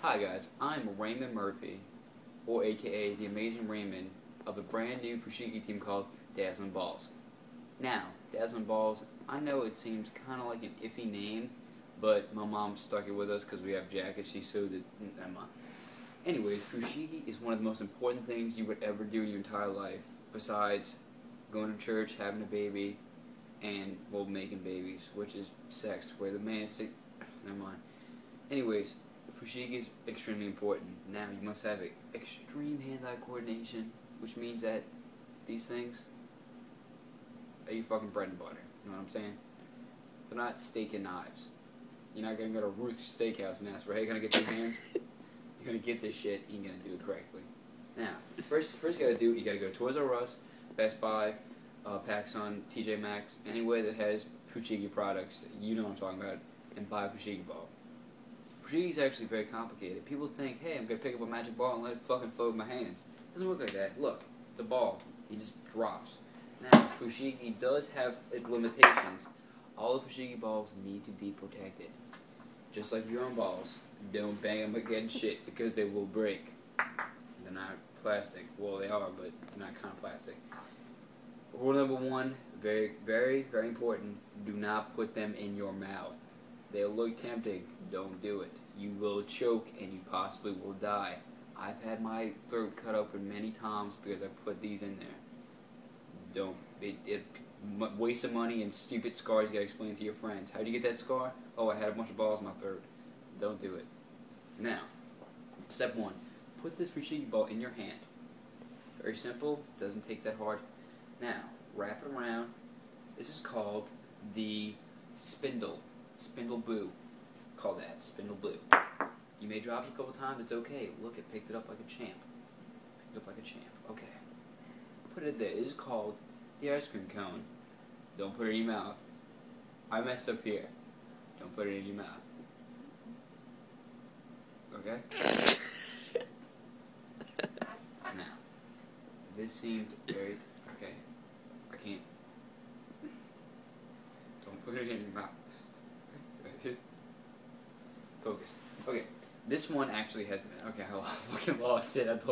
Hi guys, I'm Raymond Murphy, or aka the Amazing Raymond, of the brand new Fushigi team called Dazzling Balls. Now, Dazzling Balls, I know it seems kind of like an iffy name, but my mom stuck it with us because we have jackets. She sewed it. Mind. Anyways, Fushigi is one of the most important things you would ever do in your entire life, besides going to church, having a baby, and well, making babies, which is sex, where the man. Sick, never mind. Anyways, Fushigi is extremely important. Now, you must have extreme hand-eye coordination, which means that these things are your fucking bread and butter. You know what I'm saying? They're not steak and knives. You're not gonna go to Ruth's Steakhouse and ask for, hey, can I get two hands? You're gonna get this shit and you're gonna do it correctly. Now, first, first you gotta do, you gotta go to Toys R Us, Best Buy, uh, PacSun, TJ Maxx, anywhere that has Fushigi products, you know what I'm talking about, and buy a Fushigi ball. Fushigi is actually very complicated. People think, hey, I'm gonna pick up a magic ball and let it fucking float in my hands. It doesn't work like that. Look, a ball. It just drops. Now, Fushigi does have limitations. All the Fushigi balls need to be protected. Just like your own balls. Don't bang them against shit because they will break. They're not plastic. Well, they are, but not kind of plastic. Rule number one, very, very, very important. Do not put them in your mouth. They'll look tempting. Don't do it. You will choke and you possibly will die. I've had my throat cut open many times because I put these in there. Don't. It, it waste of money and stupid scars you gotta explain to your friends. How'd you get that scar? Oh, I had a bunch of balls in my throat. Don't do it. Now, step one. Put this Fushigi ball in your hand. Very simple. Doesn't take that hard. Now, wrap it around. This is called the spindle. Spindle Boo. Call that Spindle Blue. You may drop it a couple times. It's okay. Look, it picked it up like a champ. Picked it up like a champ. Okay. Put it there. It is called the ice cream cone. Don't put it in your mouth. I messed up here. Don't put it in your mouth. Okay? now, this seemed very. Okay. I can't. Don't put it in your mouth. Focus. Okay. This one actually has. Okay, I fucking lost it. I